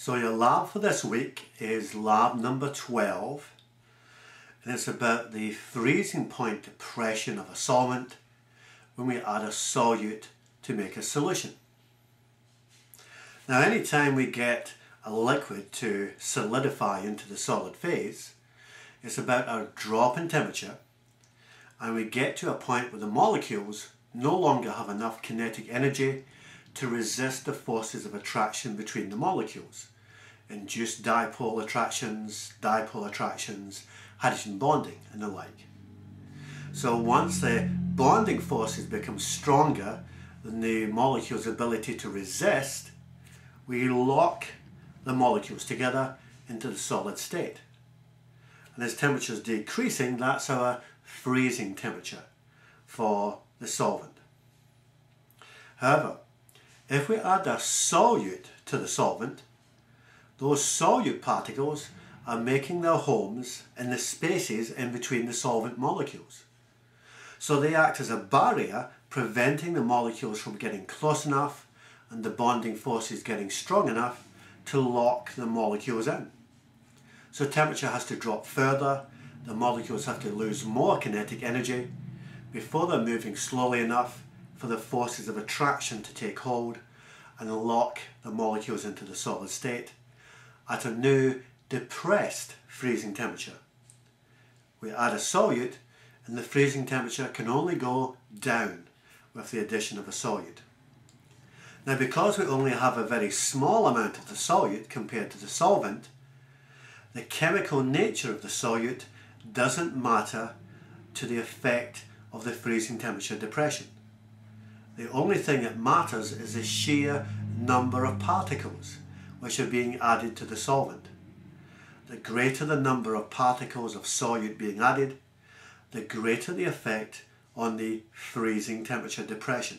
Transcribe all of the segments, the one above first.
So your lab for this week is lab number 12 and it's about the freezing point depression of a solvent when we add a solute to make a solution. Now anytime we get a liquid to solidify into the solid phase, it's about a drop in temperature and we get to a point where the molecules no longer have enough kinetic energy to resist the forces of attraction between the molecules. Induced dipole attractions, dipole attractions, hydrogen bonding and the like. So once the bonding forces become stronger than the molecule's ability to resist, we lock the molecules together into the solid state. And as temperature is decreasing, that's our freezing temperature for the solvent. However, if we add a solute to the solvent, those solute particles are making their homes in the spaces in between the solvent molecules. So they act as a barrier preventing the molecules from getting close enough and the bonding forces getting strong enough to lock the molecules in. So temperature has to drop further, the molecules have to lose more kinetic energy before they're moving slowly enough for the forces of attraction to take hold and lock the molecules into the solid state at a new depressed freezing temperature. We add a solute and the freezing temperature can only go down with the addition of a solute. Now because we only have a very small amount of the solute compared to the solvent, the chemical nature of the solute doesn't matter to the effect of the freezing temperature depression. The only thing that matters is the sheer number of particles which are being added to the solvent. The greater the number of particles of solute being added, the greater the effect on the freezing temperature depression.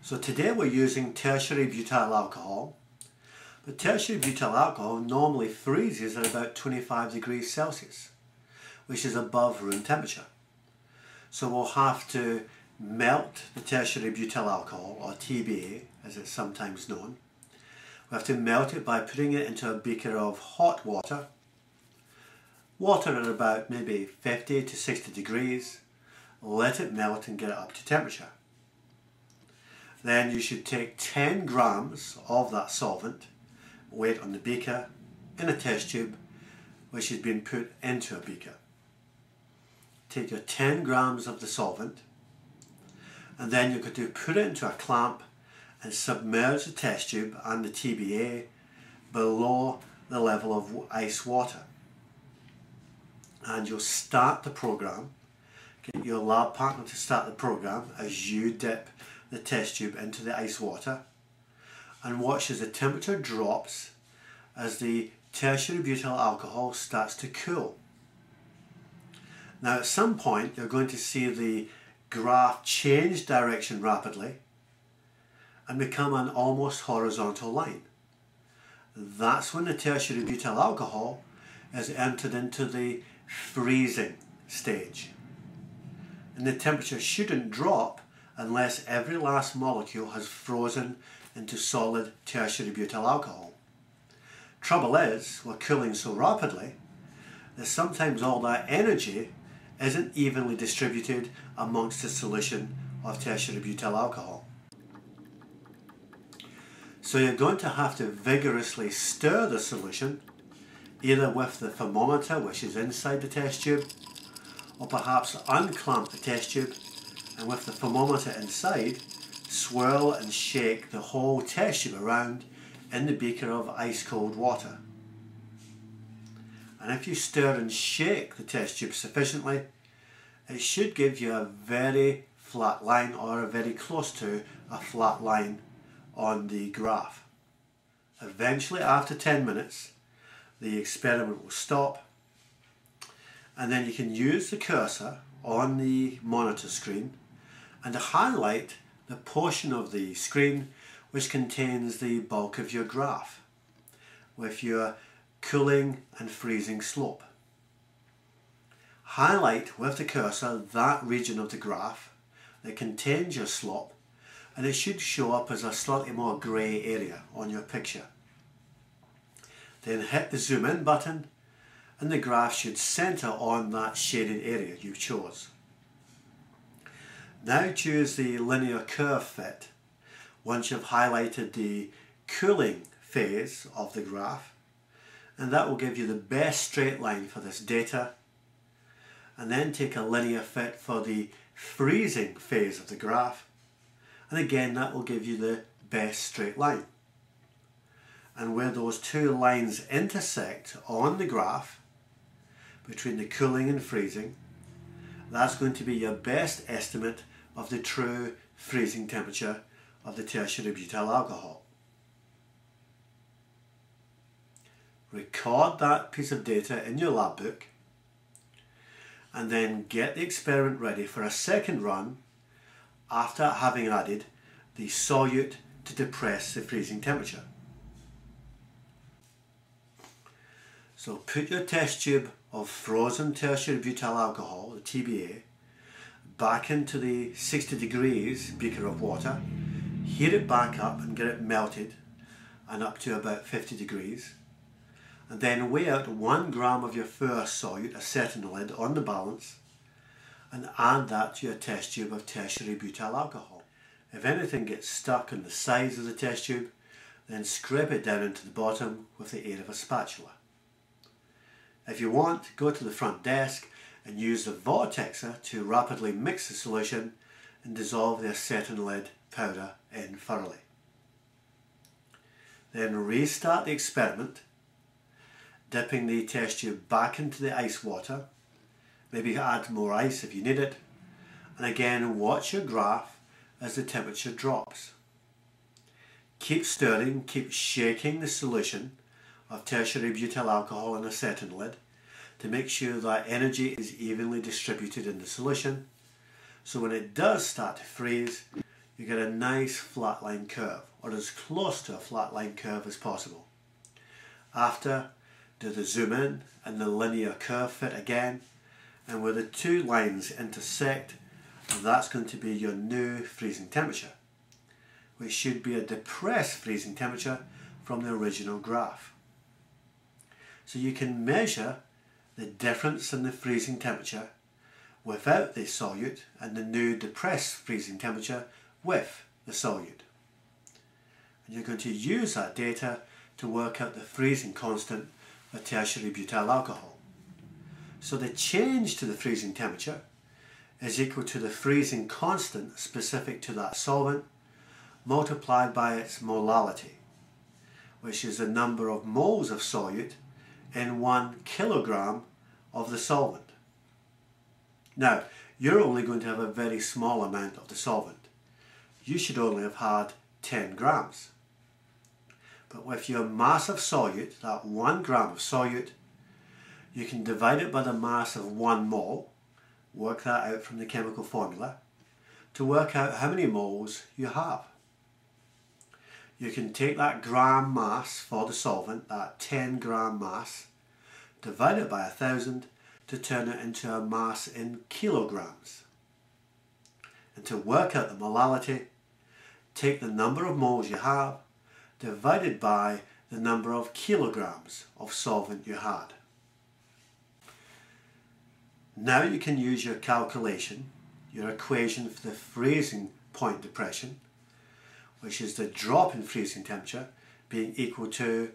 So today we're using tertiary butyl alcohol. But tertiary butyl alcohol normally freezes at about 25 degrees Celsius, which is above room temperature. So we'll have to melt the tertiary butyl alcohol, or TBA as it's sometimes known. We have to melt it by putting it into a beaker of hot water. Water at about maybe 50 to 60 degrees. Let it melt and get it up to temperature. Then you should take 10 grams of that solvent, weight on the beaker, in a test tube, which has been put into a beaker. Take your 10 grams of the solvent, and then you're going to put it into a clamp and submerge the test tube and the TBA below the level of ice water. And you'll start the program, get your lab partner to start the program as you dip the test tube into the ice water and watch as the temperature drops as the tertiary butyl alcohol starts to cool. Now at some point you're going to see the graph change direction rapidly and become an almost horizontal line. That's when the tertiary butyl alcohol is entered into the freezing stage. And the temperature shouldn't drop unless every last molecule has frozen into solid tertiary butyl alcohol. Trouble is, we're cooling so rapidly that sometimes all that energy isn't evenly distributed amongst the solution of tertiary butyl alcohol. So you're going to have to vigorously stir the solution either with the thermometer which is inside the test tube or perhaps unclamp the test tube and with the thermometer inside swirl and shake the whole test tube around in the beaker of ice cold water. And if you stir and shake the test tube sufficiently it should give you a very flat line or a very close to a flat line on the graph. Eventually after 10 minutes the experiment will stop and then you can use the cursor on the monitor screen and highlight the portion of the screen which contains the bulk of your graph with your cooling and freezing slope. Highlight with the cursor that region of the graph that contains your slope and it should show up as a slightly more grey area on your picture. Then hit the zoom in button and the graph should centre on that shaded area you chose. Now choose the linear curve fit once you've highlighted the cooling phase of the graph and that will give you the best straight line for this data. And then take a linear fit for the freezing phase of the graph. And again that will give you the best straight line. And where those two lines intersect on the graph between the cooling and freezing that's going to be your best estimate of the true freezing temperature of the tertiary butyl alcohol. Record that piece of data in your lab book and then get the experiment ready for a second run after having added the solute to depress the freezing temperature. So put your test tube of frozen tertiary butyl alcohol, the TBA, back into the 60 degrees beaker of water, heat it back up and get it melted and up to about 50 degrees then weigh out one gram of your first solute, acetanilide, on the balance and add that to your test tube of tertiary butyl alcohol. If anything gets stuck in the sides of the test tube, then scrape it down into the bottom with the aid of a spatula. If you want, go to the front desk and use the vortexer to rapidly mix the solution and dissolve the acetanilide powder in thoroughly. Then restart the experiment dipping the test tube back into the ice water. Maybe add more ice if you need it. And again, watch your graph as the temperature drops. Keep stirring, keep shaking the solution of tertiary butyl alcohol and acetanilide to make sure that energy is evenly distributed in the solution. So when it does start to freeze, you get a nice flat line curve, or as close to a flat line curve as possible. After do the zoom in and the linear curve fit again and where the two lines intersect that's going to be your new freezing temperature which should be a depressed freezing temperature from the original graph. So you can measure the difference in the freezing temperature without the solute and the new depressed freezing temperature with the solute. And you're going to use that data to work out the freezing constant a tertiary butyl alcohol. So the change to the freezing temperature is equal to the freezing constant specific to that solvent multiplied by its molality, which is the number of moles of solute in one kilogram of the solvent. Now, you're only going to have a very small amount of the solvent. You should only have had 10 grams. But with your mass of solute, that one gram of solute, you can divide it by the mass of one mole, work that out from the chemical formula, to work out how many moles you have. You can take that gram mass for the solvent, that 10 gram mass, divide it by a thousand to turn it into a mass in kilograms. And to work out the molality, take the number of moles you have divided by the number of kilograms of solvent you had. Now you can use your calculation, your equation for the freezing point depression, which is the drop in freezing temperature being equal to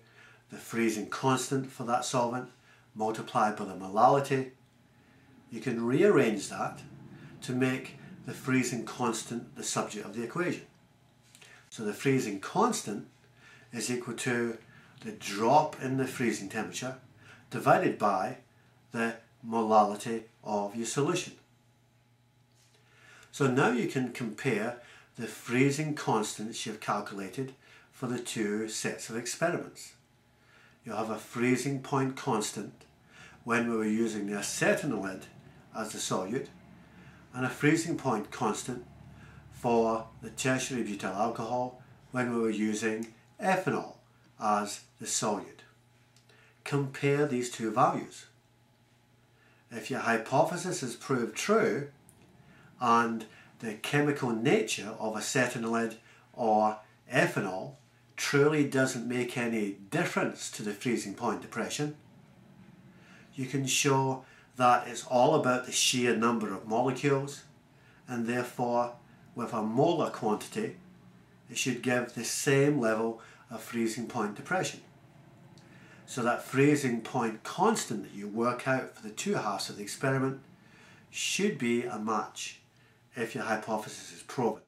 the freezing constant for that solvent multiplied by the molality. You can rearrange that to make the freezing constant the subject of the equation. So the freezing constant is equal to the drop in the freezing temperature divided by the molality of your solution. So now you can compare the freezing constants you've calculated for the two sets of experiments. You have a freezing point constant when we were using the acetanilide as the solute and a freezing point constant for the tertiary butyl alcohol when we were using ethanol as the solute. Compare these two values. If your hypothesis is proved true and the chemical nature of acetanilide or ethanol truly doesn't make any difference to the freezing point depression. You can show that it's all about the sheer number of molecules and therefore with a molar quantity it should give the same level of freezing point depression. So that freezing point constant that you work out for the two halves of the experiment should be a match if your hypothesis is proven.